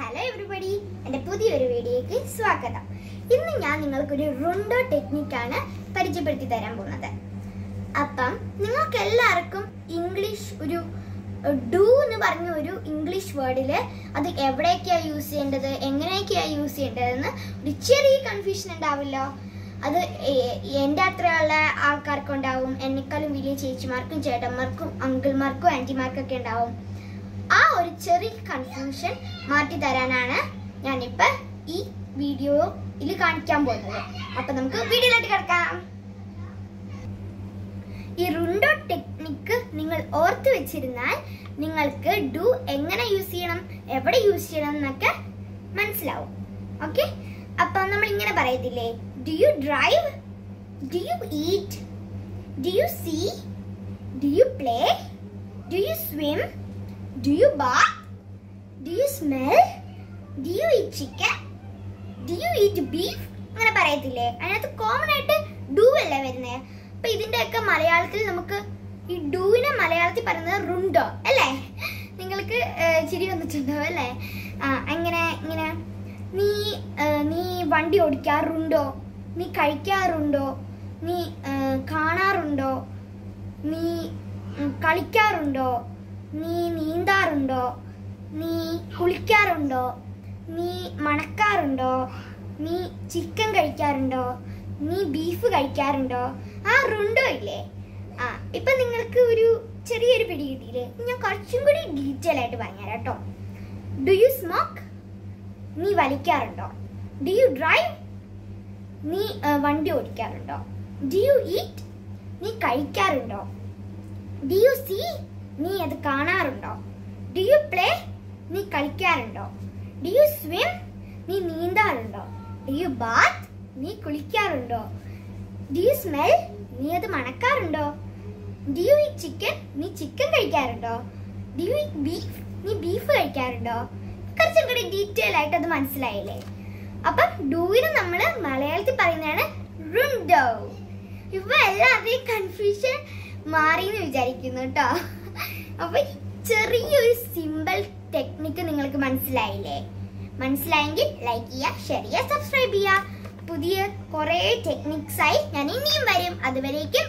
Hello everybody എന്റെ പുതിയൊരു വീഡിയോയ്ക്ക് സ്വാഗതം. ഇന്ന് ഞാൻ നിങ്ങൾക്കൊരു റുണ്ടോ ടെക്നിക്കാണ് പരിചയപ്പെടുത്തി തരാൻ പോകുന്നത്. അപ്പം നിങ്ങൾക്ക് എല്ലാവർക്കും ഇംഗ്ലീഷ് ഒരു ഡു എന്ന് പറഞ്ഞ ഒരു ഇംഗ്ലീഷ് വേർഡിൽ അത് എവിടെയൊക്കെയാണ് യൂസ് ചെയ്യേണ്ടത് എങ്ങനെയൊക്കെയാണ് യൂസ് ചെയ്യേണ്ടതെന്ന് ഒരു ചെറിയ കൺഫ്യൂഷൻ ഉണ്ടാവില്ലോ. അത് എന്റെ അത്രയുള്ള ആൾക്കാർക്ക് ഉണ്ടാവും എന്നെക്കാളും വലിയ ചേച്ചിമാർക്കും ചേട്ടന്മാർക്കും അങ്കിൾമാർക്കും ആന്റിമാർക്കൊക്കെ ഉണ്ടാവും. ഒരു ചെറിയ കൺഫ്യൂഷൻ മാറ്റി തരാനാണ് ഞാനിപ്പോ ഈ വീഡിയോ വീഡിയോയിൽ കാണിക്കാൻ പോകുന്നത്. അപ്പൊ നമുക്ക് വീഡിയോയിലോട്ട് കിടക്കാം. ഈ റുണ്ടോ ടെക്നിക്ക് നിങ്ങൾ ഓർത്തു വെച്ചിരുന്നാൽ നിങ്ങൾക്ക് ഡു എങ്ങനെ യൂസ് ചെയ്യണം എവിടെ യൂസ് ചെയ്യണം എന്നൊക്കെ മനസ്സിലാവും. ഓക്കെ അപ്പൊ നമ്മൾ ഇങ്ങനെ പറയത്തില്ലേ do you drive do you eat do you see do you play do you swim do you bark? Do you smell? Do you eat chicken? Do you eat beef? അങ്ങനെ പറയത്തില്ലേ? അതിനകത്ത് കോമൺ ആയിട്ട് do അല്ലേ വരുന്നത് അപ്പൊ ഇതിന്റെയൊക്കെ മലയാളത്തിൽ നമുക്ക് ഈ ഡൂവിനെ മലയാളത്തിൽ പറയുന്നത് റുണ്ടോ അല്ലേ? നിങ്ങൾക്ക് ചിരി വന്നിട്ടുണ്ടാവും അല്ലേ? അങ്ങനെ ഇങ്ങനെ? നീ നീ വണ്ടി ഓടിക്കാറുണ്ടോ നീ കഴിക്കാറുണ്ടോ നീ കാണാറുണ്ടോ നീ കളിക്കാറുണ്ടോ നീ നീന്താറുണ്ടോ? നീ കുളിക്കാറുണ്ടോ? നീ മണക്കാറുണ്ടോ? നീ ചിക്കൻ കഴിക്കാറുണ്ടോ? നീ ബീഫ് കഴിക്കാറുണ്ടോ? ആ റുണ്ടോ ഇല്ലേ? ആ ഇപ്പൊ നിങ്ങൾക്ക് ഒരു ചെറിയൊരു പിടി കിട്ടിയില്ലേ? ഞാൻ കുറച്ചും കൂടി ഡീറ്റെയിൽ ആയിട്ട് പറഞ്ഞുതരാം കേട്ടോ. ഡു യു സ്മോക്ക് നീ വലിക്കാറുണ്ടോ? ഡു യു ഡ്രൈവ് നീ വണ്ടി ഓടിക്കാറുണ്ടോ? ഡു യു ഈറ്റ് നീ കഴിക്കാറുണ്ടോ? ഡു യു സീ നീ അത് കാണാറുണ്ടോ? ഡു യു പ്ലേ നീ കളിക്കാറുണ്ടോ? ഡു യു സ്വിം നീ നീന്താറുണ്ടോ? ഡു യു ബാത്ത് നീ കുളിക്കാറുണ്ടോ? ഡു യു സ്മെൽ നീ അത് മണക്കാറുണ്ടോ? ഡു യു ഈ ചിക്കൻ നീ ചിക്കൻ കഴിക്കാറുണ്ടോ? ഡു യു ബീഫ് നീ ബീഫ് കഴിക്കാറുണ്ടോ? കുറച്ചും കൂടി ഡീറ്റെയിൽ ആയിട്ട് അത് മനസ്സിലായില്ലേ? അപ്പം ഡൂവിന് നമ്മൾ മലയാളത്തിൽ പറയുന്നതാണ് റുണ്ടോ ഇപ്പൊ എല്ലാവരുടെയും കൺഫ്യൂഷൻ മാറി എന്ന് വിചാരിക്കുന്നു കേട്ടോ. അപ്പൊ ചെറിയൊരു സിമ്പിൾ ടെക്നിക്ക് നിങ്ങൾക്ക് മനസ്സിലായില്ലേ? മനസ്സിലായെങ്കിൽ ലൈക്ക് ചെയ്യുക ഷെയർ ചെയ്യുക സബ്സ്ക്രൈബ് ചെയ്യുക. പുതിയ കുറേ ടെക്നിക്സ് ആയി ഞാൻ ഇനിയും വരും. അതുവരേക്കും